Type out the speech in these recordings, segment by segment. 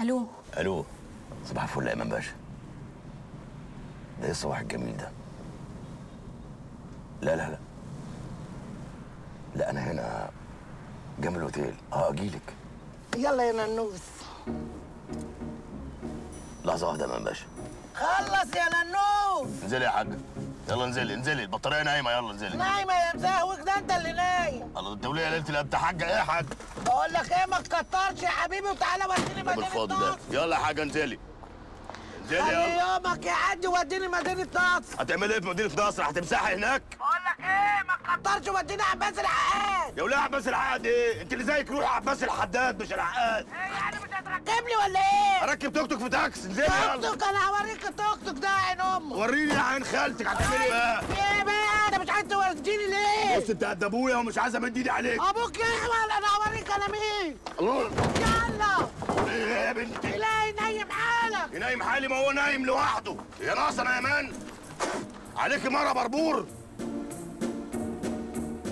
ألو. ألو. صباح الفل يا ايمن باشا. ده إيه الصباح الجميل ده؟ لا لا لا. لا أنا هنا جنب الأوتيل. آه أجيلك. يلا يا ننوس. لحظة واحدة يا ايمن باشا. خلص يا ننوس. انزلي يا حاجة. يلا انزلي انزلي. البطارية نايمة يلا انزلي. نايمة يا مزهوك ده انت اللي نايم. الله انت وليه ليلة الابت حاجة إيه يا حاج؟ بقول لك إيه ما تكترش يا حبيبي وتعالى وديني طب مدينة الفاضي ده يلا يا حاجة انزلي. انزلي يلا. يومك يعدي وديني مدينة نصر هتعملي إيه في مدينة نصر هتمسحي هناك؟ بقول لك إيه ما تكترش وديني عباس العقاد. يا وليه عباس العقاد إيه؟ انت اللي زيك روح عباس الحداد مش العقاد. إيه يعني مش هتركب إيه؟ اركب توك توك في تاكسي انزلي توك يلا. توك أنا هوريك التوك توك ده يا عين أمك وريني يا عين خالتك هتعملي إيه؟ بقى إيه بقى؟ أنا مش عايز توديني ليه؟ بص أنت قد أبويا ومش عايز أمد إيدي عليك. أبوك يحمل أنا هوريك أنا مين؟ الله. يلا. إيه يا بنتي؟ لا نايم حالك. ينايم حالي؟ ما هو نايم لوحده. يا ناصر يا ايمان عليكي مرة بربور.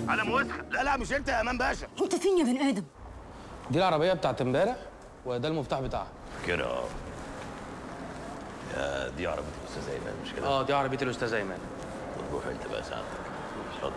على موسخه لا لا مش أنت يا ايمان باشا. أنت فين يا بني آدم؟ دي العربية بتاعت امبارح وده المفتاح بتاعها. كده آه يا دي عربيه الأستاذ ايمان مش كده؟ آه دي عربية الأستاذ أيمن. طب روح انت بقى ساعتك. اتفضل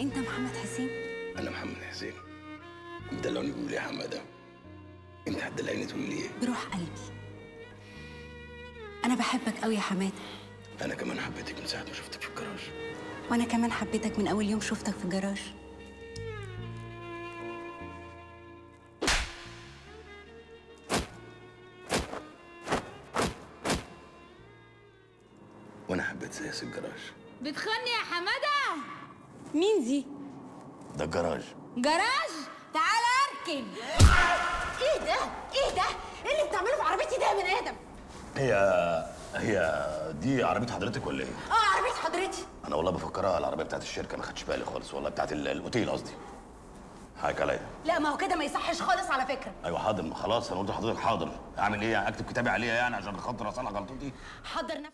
انت محمد حسين؟ أنا محمد حسين. مدلعني بيقول يا حماده؟ انت هتدلعني تقول لي إيه؟ بروح قلبي. أنا بحبك قوي يا حماده. أنا كمان حبيتك من ساعة ما شفتك في الجراج. وأنا كمان حبيتك من اول يوم شفتك في الجراج. وأنا حبيت سياس الجراج. بتخني يا حماده؟ مين دي؟ ده الجراج جراج؟ تعال اركن إيه ده؟ إيه ده؟ إيه اللي بتعمله في عربيتي ده يا بني آدم؟ هي هي دي عربية حضرتك ولا إيه؟ آه عربية حضرتي. أنا والله بفكرها العربية بتاعت الشركة ما خدتش بالي خالص والله بتاعت ال- الأوتيل قصدي. حقك عليا. لا ما هو كده ما يصحش خالص على فكرة. أيوه حاضر ما خلاص أنا قلت لحضرتك حاضر. اعمل إيه اكتب كتابي عليها يعني عشان خاطر اصلح غلطتي نفسك